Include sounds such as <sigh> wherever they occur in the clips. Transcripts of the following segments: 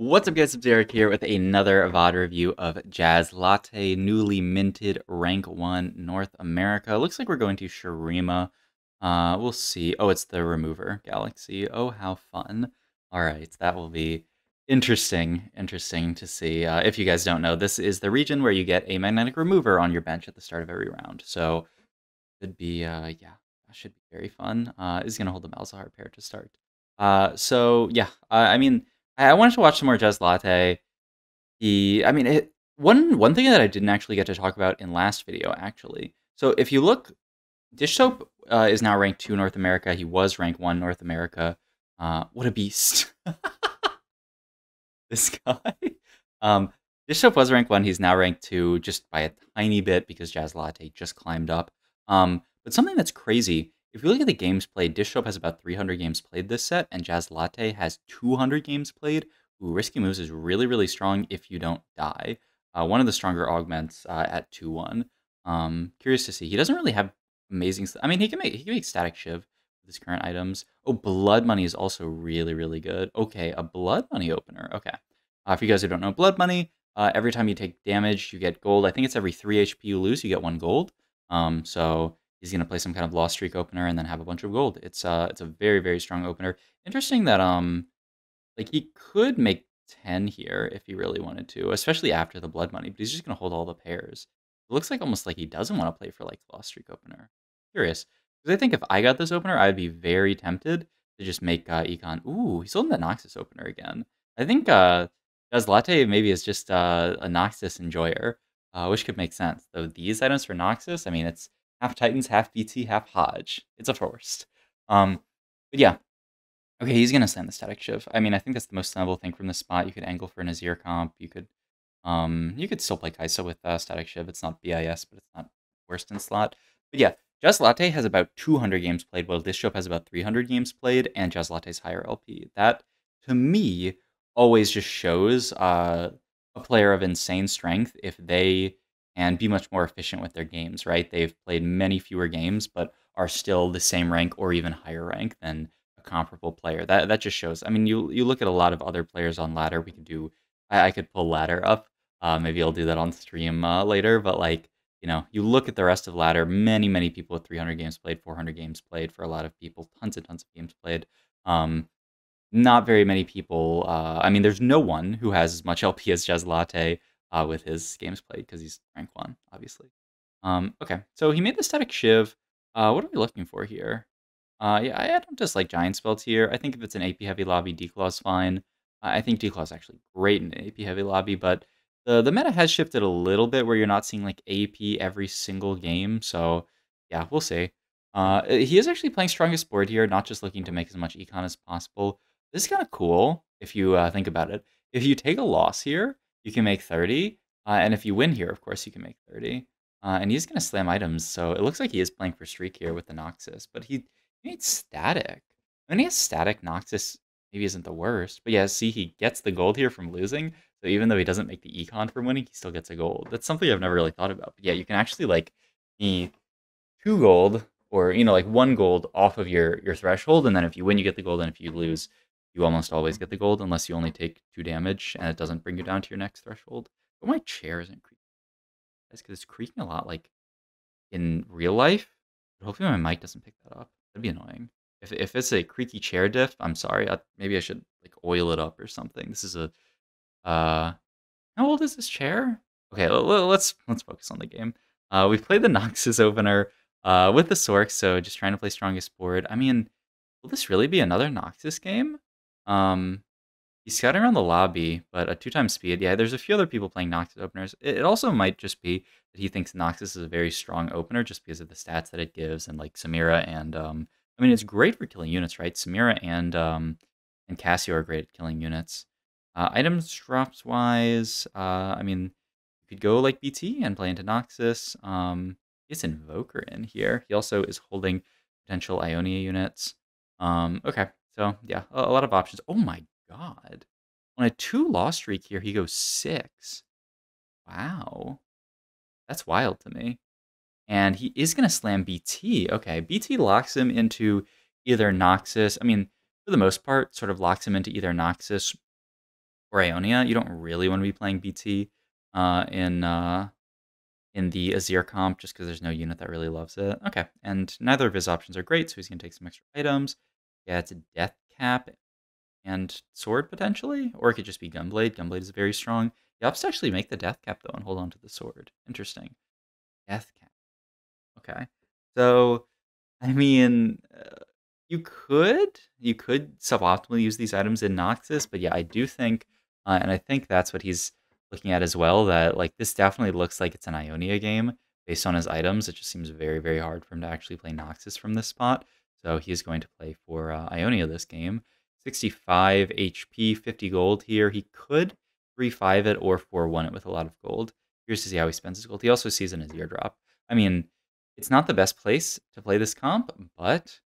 What's up guys, it's Derek here with another VOD review of Jazlatte, newly minted rank 1 North America. Looks like we're going to Shurima. Uh, we'll see. Oh, it's the Remover Galaxy. Oh, how fun. Alright, that will be interesting, interesting to see. Uh, if you guys don't know, this is the region where you get a Magnetic Remover on your bench at the start of every round. So, could be, uh, yeah, that should be very fun. Uh, is going to hold the Malzahar pair to start. Uh, so, yeah, I mean... I wanted to watch some more Jazlatte. He, I mean, it, one one thing that I didn't actually get to talk about in last video, actually. So if you look, Dishsoap uh, is now ranked two North America. He was ranked one North America. Uh, what a beast! <laughs> this guy. <laughs> Um, Dishsoap was ranked one. He's now ranked two, just by a tiny bit because Jazlatte just climbed up. Um, but something that's crazy if you look at the games played, Dish has about 300 games played this set, and Jazlatte has 200 games played. Ooh, Risky Moves is really, really strong if you don't die. Uh, one of the stronger augments uh, at 2-1. Um, curious to see. He doesn't really have amazing... I mean, he can make he can make Static Shiv with his current items. Oh, Blood Money is also really, really good. Okay, a Blood Money opener. Okay. Uh, for you guys who don't know, Blood Money, uh, every time you take damage, you get gold. I think it's every 3 HP you lose, you get 1 gold. Um, so he's going to play some kind of lost streak opener and then have a bunch of gold. It's uh it's a very very strong opener. Interesting that um like he could make 10 here if he really wanted to, especially after the blood money, but he's just going to hold all the pairs. It looks like almost like he doesn't want to play for like lost streak opener. Curious. Because I think if I got this opener, I'd be very tempted to just make uh, Econ. Ooh, he's holding the Noxus opener again. I think uh Jazlatte maybe is just uh, a Noxus enjoyer, uh, which could make sense. Though these items for Noxus, I mean, it's half Titans, half BT, half Hodge. It's a forest. Um, but yeah. Okay, he's gonna send the static shiv. I mean, I think that's the most sensible thing from this spot. You could angle for an Azir comp. You could, um, you could still play Kai'Sa with uh, static shiv. It's not BIS, but it's not worst in slot. But yeah, Jazlatte has about 200 games played, while Dishsoap has about 300 games played, and Jazlatte's higher LP. That, to me, always just shows uh, a player of insane strength if they and be much more efficient with their games, right? They've played many fewer games, but are still the same rank or even higher rank than a comparable player. That that just shows. I mean, you you look at a lot of other players on ladder. We could do. I, I could pull ladder up. Uh, maybe I'll do that on stream uh, later. But like you know, you look at the rest of ladder. Many many people with 300 games played, 400 games played for a lot of people. Tons and tons of games played. Um, not very many people. Uh, I mean, there's no one who has as much LP as Jazlatte uh, with his games played because he's rank one, obviously. Um, okay, so he made the static shiv. Uh, what are we looking for here? Uh, yeah, I, don't dislike giant spells here. I think if it's an AP heavy lobby, Declaw's fine. I think Declaw's actually great in an AP heavy lobby, but the the meta has shifted a little bit where you're not seeing like AP every single game. So yeah, we'll see. Uh, he is actually playing strongest board here, not just looking to make as much econ as possible. This is kind of cool if you uh, think about it. If you take a loss here, you can make 30. Uh, and if you win here, of course, you can make 30. Uh, and he's going to slam items, so it looks like he is playing for streak here with the Noxus. But he, he needs static. When he has static, Noxus maybe isn't the worst. But yeah, see, he gets the gold here from losing. So even though he doesn't make the econ from winning, he still gets a gold. That's something I've never really thought about. But yeah, you can actually like need two gold or you know like one gold off of your your threshold, and then if you win, you get the gold, and if you lose, you almost always get the gold unless you only take two damage and it doesn't bring you down to your next threshold. But my chair isn't creaking. That's because it's creaking a lot like in real life. But hopefully my mic doesn't pick that up. That'd be annoying. If, if it's a creaky chair diff, I'm sorry. I, maybe I should like oil it up or something. This is a uh how old is this chair? Okay, let's let's focus on the game. Uh, we played the Noxus opener uh, with the Sorc, so just trying to play strongest board. I mean, will this really be another Noxus game? Um, he's scouting around the lobby, but a two times speed. Yeah, there's a few other people playing Noxus openers. It, it also might just be that he thinks Noxus is a very strong opener just because of the stats that it gives, and like Samira and um, I mean, it's great for killing units, right? Samira and um, and Cassio are great at killing units. Uh, items drops wise, uh, I mean, you could go like BT and play into Noxus. Um, has Invoker in here. He also is holding potential Ionia units. Um, okay, so yeah, a, a lot of options. Oh my god. On a two loss streak here, he goes six. Wow. That's wild to me. And he is going to slam BT. Okay, BT locks him into either Noxus. I mean, for the most part, sort of locks him into either Noxus or Ionia. You don't really want to be playing BT uh, in uh, in the Azir comp just because there's no unit that really loves it. Okay, and neither of his options are great, so he's going to take some extra items. Yeah, it's a Death Cap and Sword potentially, or it could just be Gunblade. Gunblade is very strong. He opts to actually make the Death Cap though and hold on to the Sword. Interesting. Death Cap. Okay, so I mean, uh, you could you could suboptimally use these items in Noxus, but yeah, I do think, uh, and I think that's what he's looking at as well. That like this definitely looks like it's an Ionia game based on his items. It just seems very very hard for him to actually play Noxus from this spot. So he's going to play for uh, Ionia this game. 65 HP, 50 gold here. He could 3-5 it or 4-1 it with a lot of gold. Here's to see how he spends his gold. He also sees in his eardrop. I mean, it's not the best place to play this comp, but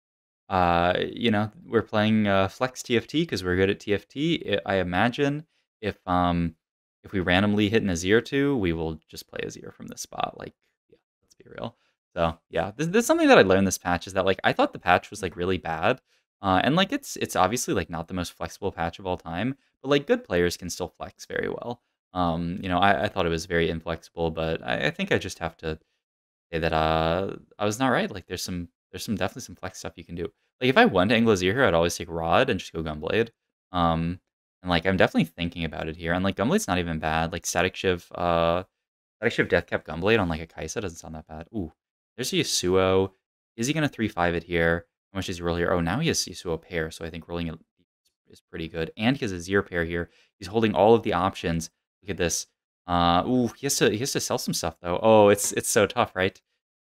uh, you know, we're playing uh, Flex TFT because we're good at TFT. I imagine if um if we randomly hit an Azir two, we will just play Azir from this spot. Like, yeah, let's be real. So yeah, this, this is something that I learned this patch is that like I thought the patch was like really bad, uh, and like it's it's obviously like not the most flexible patch of all time, but like good players can still flex very well. Um, you know, I, I thought it was very inflexible, but I, I think I just have to say that uh I was not right. Like there's some there's some definitely some flex stuff you can do. Like if I went to angle Azir here, I'd always take Rod and just go Gunblade. Um, and like I'm definitely thinking about it here. And like Gunblade's not even bad. Like Static Shiv, uh, Static Shiv Deathcap Gunblade on like a Kai'Sa doesn't sound that bad. Ooh, there's Yasuo. Is he gonna three five it here? How much does he roll here? Oh, now he has Yasuo pair, so I think rolling it is pretty good. And he has a Azir pair here. He's holding all of the options. Look at this. Uh, ooh, he has to he has to sell some stuff though. Oh, it's it's so tough, right?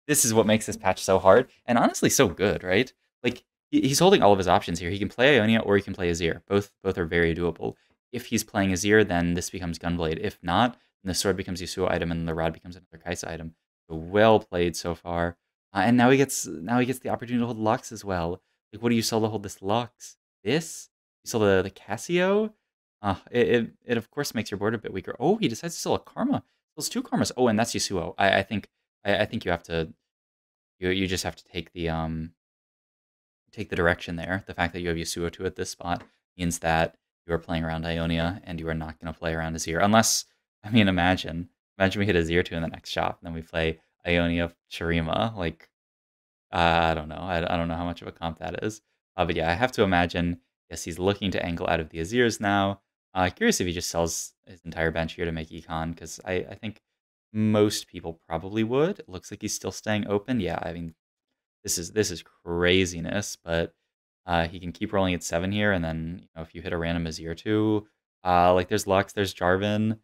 This is what makes this patch so hard and honestly so good, right? Like he's holding all of his options here. He can play Ionia or he can play Azir. Both both are very doable. If he's playing Azir, then this becomes Gunblade. If not, then the sword becomes Yasuo item and the rod becomes another Kai'Sa item. Well played so far. Uh, and now he gets now he gets the opportunity to hold Lux as well. Like, what do you sell to hold this Lux? This? You sell the the Cassio? Uh, it, it, it of course makes your board a bit weaker. Oh, he decides to sell a Karma. Sells two Karmas. Oh, and that's Yasuo. I, I think I, I think you have to you you just have to take the um take the direction there. The fact that you have Yasuo 2 at this spot means that you are playing around Ionia and you are not going to play around Azir. Unless, I mean, imagine. Imagine we hit a zero two in the next shop, and then we play Ionia Shurima. Like, uh, I don't know. I, I don't know how much of a comp that is. Uh, but yeah, I have to imagine, yes, he's looking to angle out of the Azirs now. Uh, curious if he just sells his entire bench here to make econ, because I, I think most people probably would. It looks like he's still staying open. Yeah, I mean, this is this is craziness, but uh, he can keep rolling at seven here, and then you know if you hit a random Azir two, uh, like there's Lux, there's Jarvan.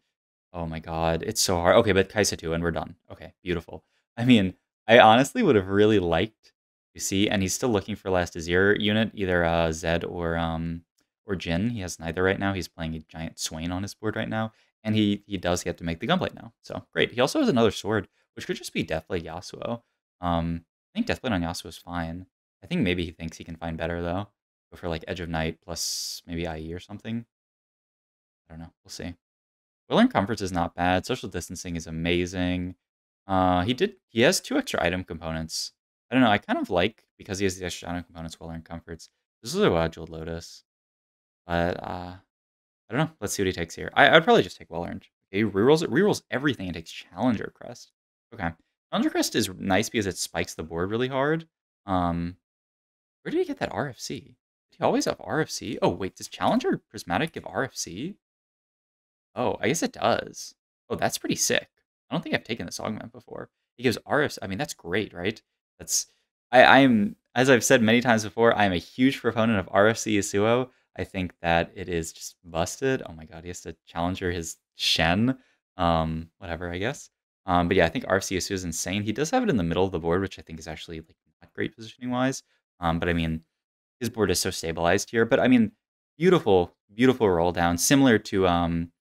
Oh my god, it's so hard. Okay, but Kai'Sa two, and we're done. Okay, beautiful. I mean, I honestly would have really liked to see, and he's still looking for last Azir unit, either uh, Zed or um or Jhin. He has neither right now. He's playing a giant Swain on his board right now, and he he does get to make the Gunblade now. So great. He also has another sword, which could just be Deathblade Yasuo. Um, I think Deathblade on Yasuo is fine. I think maybe he thinks he can find better though. Go for like Edge of Night plus maybe IE or something. I don't know. We'll see. Well earned Comforts is not bad. Social distancing is amazing. Uh, he did. He has two extra item components. I don't know. I kind of like because he has the extra item components. Well Comforts. This is a uh, Jeweled Lotus, but uh, I don't know. Let's see what he takes here. I, I'd probably just take well earned. Okay, he rerolls it, rerolls everything and takes Challenger Crest. Okay. challenger Undercrest is nice because it spikes the board really hard. Um, where did he get that RFC? Did he always have RFC? Oh, wait, does Challenger Prismatic give RFC? Oh, I guess it does. Oh, that's pretty sick. I don't think I've taken this augment before. He gives RFC. I mean, that's great, right? That's I, I'm as I've said many times before, I am a huge proponent of RFC Yasuo. I think that it is just busted. Oh my god, he has to challenger his Shen. Um, whatever, I guess. Um, but yeah, I think RFC Yasuo is insane. He does have it in the middle of the board, which I think is actually like not great positioning wise. Um, but I mean, his board is so stabilized here. But I mean, beautiful, beautiful roll down, similar to um,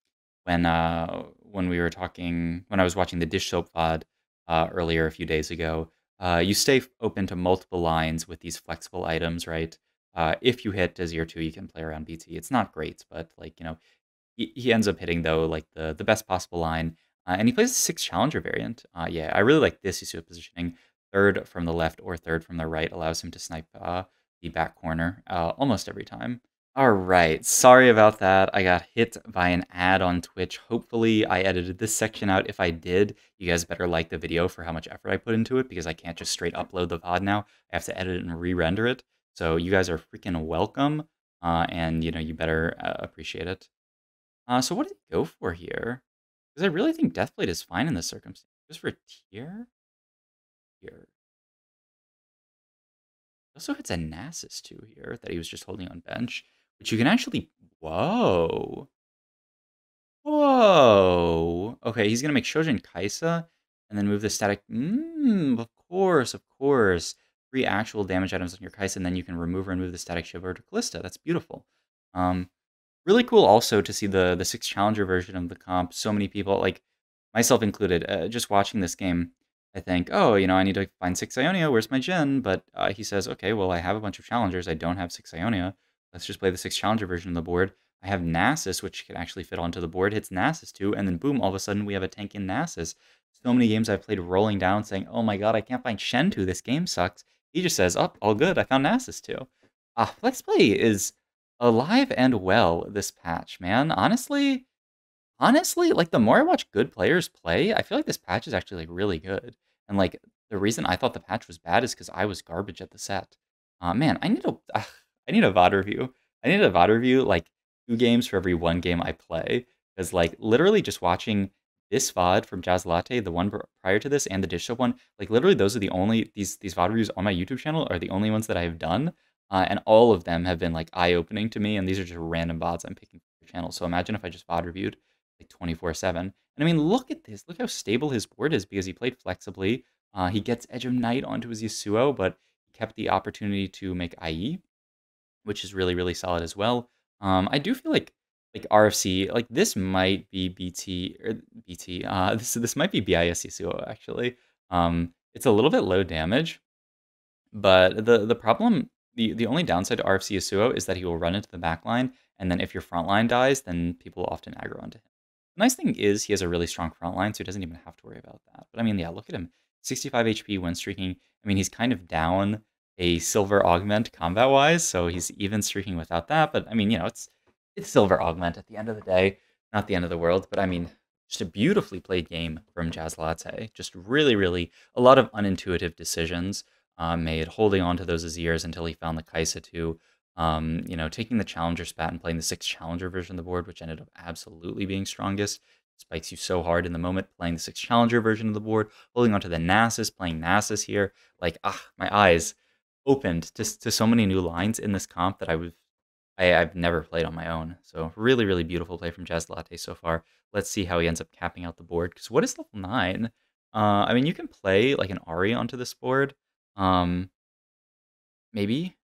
when uh, when we were talking when I was watching the Dishsoap pod uh, earlier a few days ago. Uh, you stay open to multiple lines with these flexible items, right? Uh, if you hit Azir 2, you can play around BT. It's not great, but like, you know, he, he ends up hitting though like the the best possible line uh, and he plays a six challenger variant. Uh, yeah, I really like this Yasuo positioning. Third from the left or third from the right allows him to snipe the back corner almost every time. Alright, sorry about that, I got hit by an ad on Twitch. Hopefully, I edited this section out. If I did, you guys better like the video for how much effort I put into it, because I can't just straight upload the VOD now. I have to edit it and re-render it. So you guys are freaking welcome, uh, and, you know, you better, uh, appreciate it. Uh, so what did he go for here? Because I really think Deathblade is fine in this circumstance. Just for Tear? Here. Also hits a Nasus too here that he was just holding on bench, which you can actually Whoa. Whoa! Okay, he's gonna make Shojin Kai'Sa, and then move the static Mm, of course, of course. 3 actual damage items on your Kai'Sa, and then you can remove or remove the static shield over to Kalista. that's beautiful. Um, really cool also to see the the 6 challenger version of the comp. So many people, like, myself included, uh, just watching this game, I think, "Oh, you know, I need to find 6 Ionia, where's my Jhin?" But, uh, he says, "Okay, well, I have a bunch of challengers, I don't have 6 Ionia. Let's just play the 6 challenger version of the board." I have Nasus, which can actually fit onto the board, hits Nasus too, and then boom, all of a sudden we have a tank in Nasus. So many games I've played rolling down saying, "Oh my god, I can't find Shen 2, this game sucks." He just says, "Oh, all good, I found Nasus too." Ah, Flex Play is alive and well this patch, man. Honestly honestly, like, the more I watch good players play, I feel like this patch is actually, like, really good. And, like, the reason I thought the patch was bad is because I was garbage at the set. Aw, man, I need to... ugh, I need a VOD review. I need a VOD review, like, 2 games for every 1 game I play. Because like, literally just watching this VOD from Jazlatte, the one prior to this, and the Dish one, like, literally those are the only these these VOD reviews on my YouTube channel are the only ones that I have done, uh, and all of them have been, like, eye-opening to me, and these are just random VODs I'm picking for the channel. So imagine if I just VOD reviewed, like, 24/7. And I mean, look at this, look how stable his board is because he played flexibly. Uh, he gets Edge of Night onto his Yasuo, but kept the opportunity to make IE, which is really, really solid as well. Um, I do feel like like, RFC like, this might be BT or BT, uh, <laughs> this this might be BIS Yasuo, actually. Um, it's a little bit low damage, but the the problem the the only downside to RFC Yasuo is that he will run into the back line, and then if your front line dies, then people often aggro onto him. The nice thing is he has a really strong front line, so he doesn't even have to worry about that. But I mean, yeah, look at him. 65 HP win streaking. I mean, he's kind of down a silver augment combat-wise, so he's even streaking without that, but I mean, you know, it's it's silver augment at the end of the day, not the end of the world, but I mean, just a beautifully played game from Jazlatte. Just really, really a lot of unintuitive decisions, uh, made, holding on to those Azirs until he found the Kai'Sa too. Um, you know, taking the challenger spat and playing the 6 challenger version of the board, which ended up absolutely being strongest. Spikes you so hard in the moment, playing the 6 challenger version of the board, holding onto the Nasus, playing Nasus here. Like, ah, my eyes opened to to so many new lines in this comp that I was I I've never played on my own. So really, really beautiful play from Jazlatte so far. Let's see how he ends up capping out the board. Because what is level 9? Uh, I mean, you can play, like, an Ahri onto this board. Um maybe?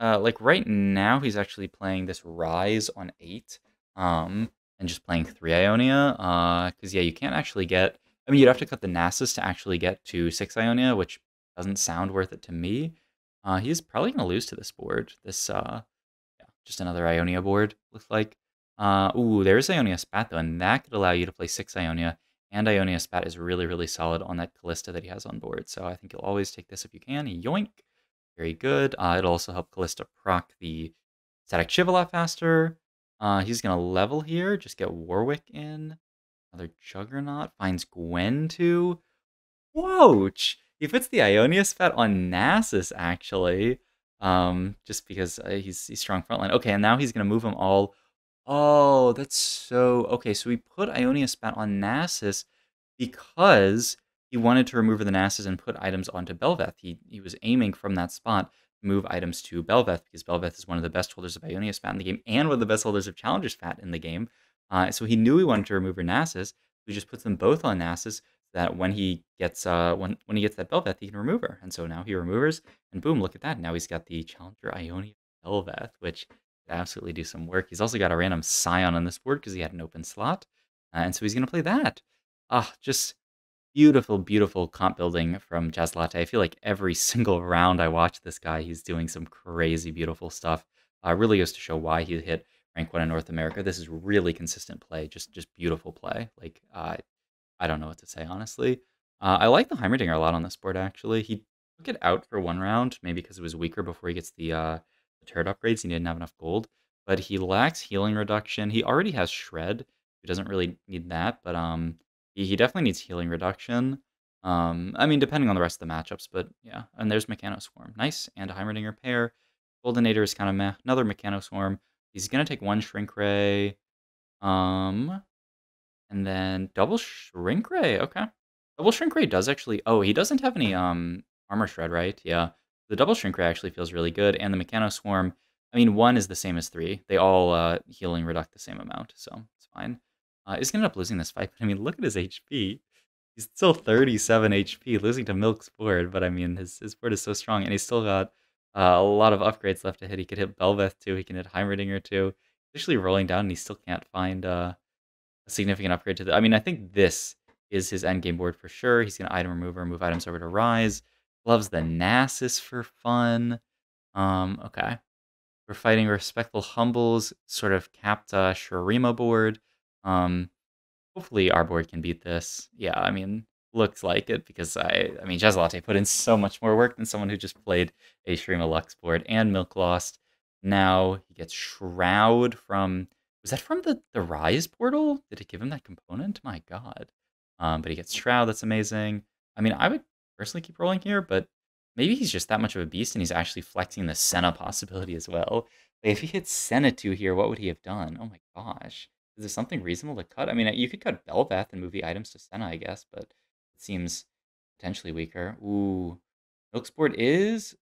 Uh, like, right now, he's actually playing this Ryze on 8, um, and just playing 3 Ionia, uh, 'cause, yeah, you can't actually get I mean, you'd have to cut the Nasus to actually get to 6 Ionia, which doesn't sound worth it to me. Uh, he's probably gonna lose to this board. This, uh yeah, just another Ionia board, looks like. Uh, ooh, there's Ionia Spat, though, and that could allow you to play 6 Ionia, and Ionia Spat is really, really solid on that Kalista that he has on board, so I think you'll always take this if you can. Yoink! Very good. Uh, it'll also help Kalista proc the Static Shiv a lot faster. Uh, he's gonna level here, just get Warwick in. Another Juggernaut, finds Gwen too. Whoa! He puts the Ionia Spat on Nasus, actually, um, just because, uh, he's he's strong frontline. Okay, and now he's gonna move 'em all Oh, that's so okay, so he put Ionia Spat on Nasus because he wanted to remove the Nasus and put items onto Bel'Veth. He he was aiming from that spot to move items to Bel'Veth, because Bel'Veth is one of the best holders of Ionia Spat in the game, and one of the best holders of Challenger Spat in the game. Uh, so he knew he wanted to remove her Nasus, he just puts them both on Nasus, that when he gets, uh when when he gets that Bel'Veth, he can remove her, and so now he removes, and boom, look at that, now he's got the Challenger Ionia Bel'Veth, which could absolutely do some work. He's also got a random Sion on this board because he had an open slot, uh, and so he's gonna play that. Ah, just beautiful, beautiful comp building from Jazlatte. I feel like every <laughs> single round I watch this guy, he's doing some crazy beautiful stuff. Uh, really goes to show why he hit rank 1 in North America. This is really consistent play, just just beautiful play. Like, uh, I don't know what to say, honestly. Uh, I like the Heimerdinger a lot on this board, actually. He took it out for 1 round, maybe because it was weaker before he gets the, uh, the turret upgrades, he didn't have enough gold. but he lacks healing reduction. He already has shred. He doesn't really need that, but um, he, he definitely needs healing reduction. Um, I mean, depending on the rest of the matchups, but yeah. And there's Mechanoswarm. Nice. And a Heimerdinger pair. Goldinator is kind of meh. Another Mechanoswarm. He's going to take one Shrink Ray. Um, and then double Shrink Ray. Okay. Double Shrink Ray does actually... Oh, he doesn't have any um Armor Shred, right? Yeah. The double Shrink Ray actually feels really good. And the Mechanoswarm... I mean, one is the same as three. They all uh, healing reduct the same amount, so it's fine. Uh, he's going to end up losing this fight, but I mean, look at his HP. He's still 37 HP, losing to Milk's board, but I mean, his, his board is so strong, and he's still got uh, a lot of upgrades left to hit. He could hit Bel'Veth too, he can hit Heimerdinger too. He's actually rolling down, and he still can't find uh, a significant upgrade to the. I mean, I think this is his endgame board for sure. He's going to item remover, move items over to Ryze. Loves the Nasus for fun. Um, okay. We're fighting Respectful Humbles, sort of capped uh, Shurima board. Um, hopefully our board can beat this. Yeah, I mean, looks like it because I, I mean, Jazlatte put in so much more work than someone who just played a Shurima Lux board and Milk Lost. Now he gets Shroud from, was that from the, the Ryze portal? Did it give him that component? My God. Um, but he gets Shroud, that's amazing. I mean, I would personally keep rolling here, but maybe he's just that much of a beast and he's actually flexing the Senna possibility as well. Like if he hit Senna 2 here, what would he have done? Oh my gosh. Is there something reasonable to cut? I mean, you could cut Bel'Veth and move the items to Senna, I guess, but it seems potentially weaker. Ooh. Milksport is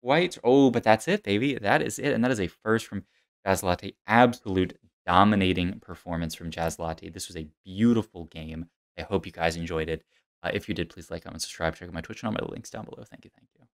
white. Oh, but that's it, baby. That is it. And that is a first from Jazlatte. Absolute dominating performance from Jazlatte. This was a beautiful game. I hope you guys enjoyed it. Uh, if you did, please like, comment, subscribe, check out my Twitch and all my links down below. Thank you, thank you.